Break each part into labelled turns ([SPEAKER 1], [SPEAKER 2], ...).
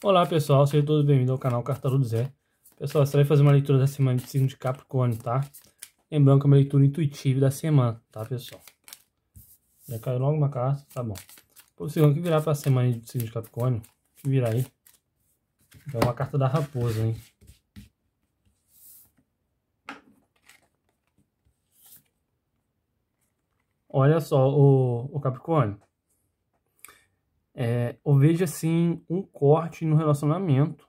[SPEAKER 1] Olá pessoal, sejam todos bem-vindos ao canal Cartarudo Zé. Pessoal, você vai fazer uma leitura da semana de signo de Capricórnio, tá? Lembrando que é uma leitura intuitiva da semana, tá pessoal? Já caiu logo uma carta, tá bom. Por segundo, que virar para a semana de signo de Capricórnio, que virar aí, é uma carta da raposa, hein? Olha só, o, o Capricórnio é, eu vejo assim um corte no relacionamento.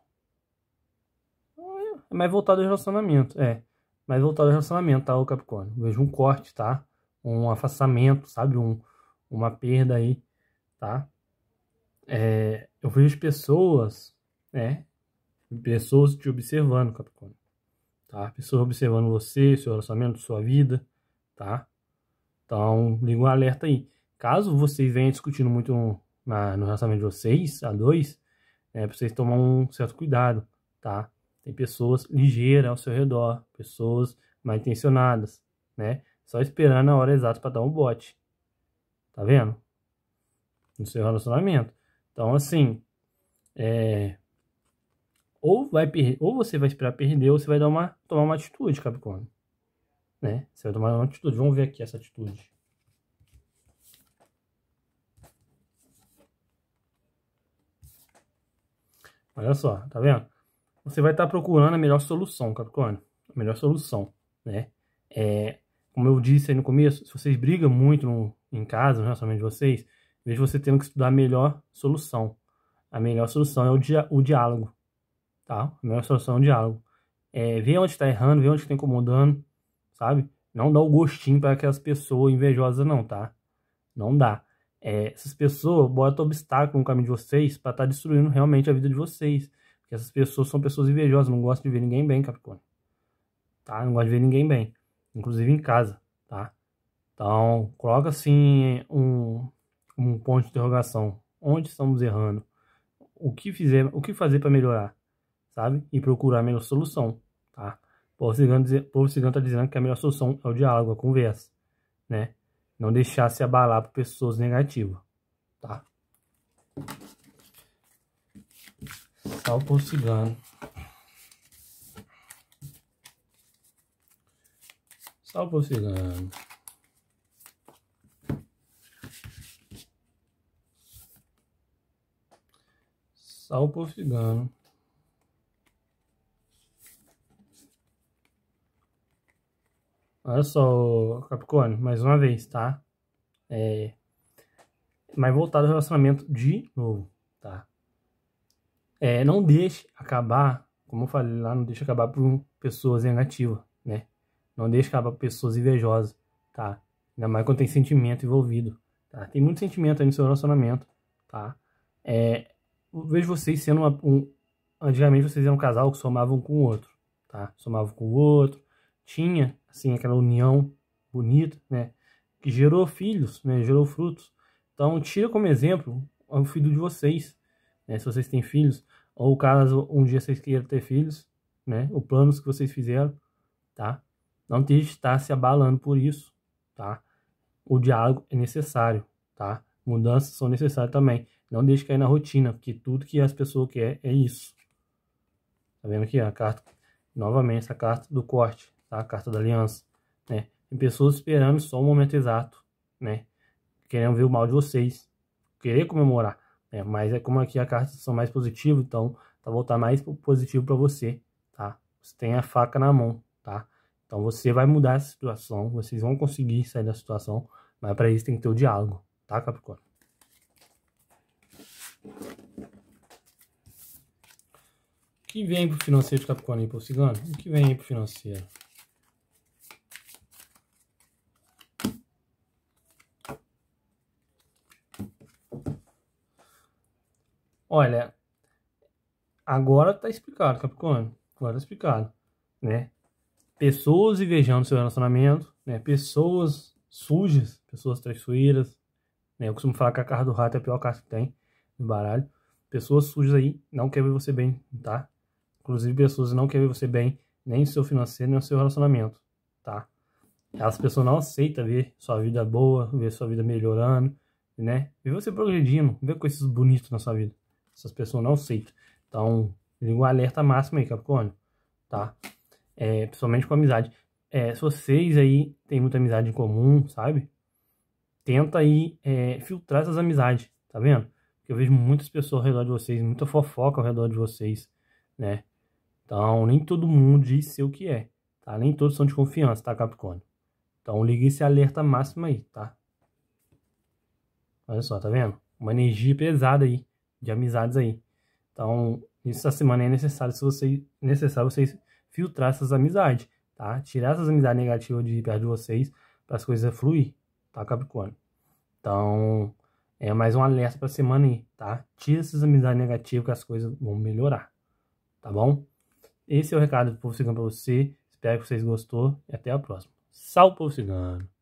[SPEAKER 1] É mais voltado ao relacionamento, é. Mais voltado ao relacionamento, tá, o Capricórnio? Eu vejo um corte, tá? Um afastamento, sabe? Um, uma perda aí, tá? É, eu vejo pessoas, né? Pessoas te observando, Capricórnio. Tá? Pessoas observando você, seu relacionamento, sua vida, tá? Então, liga um alerta aí. Caso vocês venham discutindo muito na, no relacionamento de vocês, a dois, é pra vocês tomar um certo cuidado, tá? Tem pessoas ligeiras ao seu redor, pessoas mal intencionadas, né? Só esperando a hora exata para dar um bote. Tá vendo? No seu relacionamento. Então, assim, é... ou, vai ou você vai esperar perder, ou você vai dar uma, tomar uma atitude, Capricórnio. Né? Você vai tomar uma atitude. Vamos ver aqui essa atitude. Olha só, tá vendo? Você vai estar tá procurando a melhor solução, Capricórnio. A melhor solução, né? É, como eu disse aí no começo, se vocês brigam muito no, em casa, no relacionamento de vocês, vejo você tendo que estudar a melhor solução. A melhor solução é o, dia, o diálogo, tá? A melhor solução é o diálogo. É, ver onde está errando, ver onde está incomodando, sabe? Não dá o gostinho para aquelas pessoas invejosas não, tá? Não dá é, essas pessoas botam obstáculo no caminho de vocês para estar tá destruindo realmente a vida de vocês. Porque essas pessoas são pessoas invejosas, não gostam de ver ninguém bem, Capricórnio. Tá? Não gostam de ver ninguém bem. Inclusive em casa, tá? Então, coloca assim um, um ponto de interrogação. Onde estamos errando? O que, fizer, o que fazer para melhorar? Sabe? E procurar a melhor solução, tá? O povo cigano está dizendo que a melhor solução é o diálogo, a conversa, né? Não deixar se abalar por pessoas negativas, tá? Sal por cigano. Sal por cigano. Sal por cigano. Olha só, Capricórnio, mais uma vez, tá? É, mais voltado ao relacionamento de novo, tá? É, não deixe acabar, como eu falei lá, não deixe acabar por pessoas negativas, né? Não deixe acabar por pessoas invejosas, tá? Ainda mais quando tem sentimento envolvido, tá? Tem muito sentimento aí no seu relacionamento, tá? É, eu vejo vocês sendo uma, um... Antigamente vocês eram um casal que somavam com o outro, tá? Somavam com o outro, tinha assim aquela união bonita, né, que gerou filhos, né, gerou frutos. Então tira como exemplo o filho de vocês, né, se vocês têm filhos, ou caso um dia vocês queiram ter filhos, né, o planos que vocês fizeram, tá? Não deixe de estar se abalando por isso, tá? O diálogo é necessário, tá? Mudanças são necessárias também. Não deixe cair na rotina, porque tudo que as pessoas querem é isso. Tá vendo aqui a carta? Novamente, essa carta do corte tá? A carta da aliança, né? Tem pessoas esperando só o momento exato, né? Querendo ver o mal de vocês, querer comemorar, né? Mas é como aqui a carta são mais positivas, então tá voltar mais positivo para você, tá? Você tem a faca na mão, tá? Então você vai mudar essa situação, vocês vão conseguir sair da situação, mas para isso tem que ter o diálogo, tá, Capricórnio? O que vem pro financeiro de Capricórnio aí, pro cigano? O que vem pro financeiro? Olha, agora tá explicado, Capricórnio. Agora tá explicado, né? Pessoas invejando seu relacionamento, né? Pessoas sujas, pessoas traiçoeiras, né? Eu costumo falar que a carta do rato é a pior carta que tem no baralho. Pessoas sujas aí não querem ver você bem, tá? Inclusive pessoas não querem ver você bem, nem no seu financeiro, nem no seu relacionamento, tá? As pessoas não aceitam ver sua vida boa, ver sua vida melhorando, né? Ver você progredindo, ver coisas bonitas na sua vida. Essas pessoas não aceitam. Então, liga o alerta máximo aí, Capricórnio, tá? É, principalmente com amizade. É, se vocês aí têm muita amizade em comum, sabe? Tenta aí é, filtrar essas amizades, tá vendo? Porque eu vejo muitas pessoas ao redor de vocês, muita fofoca ao redor de vocês, né? Então, nem todo mundo diz ser o que é, tá? Nem todos são de confiança, tá, Capricórnio? Então, liga esse alerta máximo aí, tá? Olha só, tá vendo? Uma energia pesada aí, de amizades aí. Então, essa semana é necessário, se você, necessário vocês filtrar essas amizades, tá? Tirar essas amizades negativas de perto de vocês para as coisas fluir, tá, Capricórnio? Então, é mais um alerta para a semana aí, tá? Tira essas amizades negativas que as coisas vão melhorar, tá bom? Esse é o recado do Povo Cigano para você. Espero que vocês gostou e até a próxima. Salve, Povo Cigano!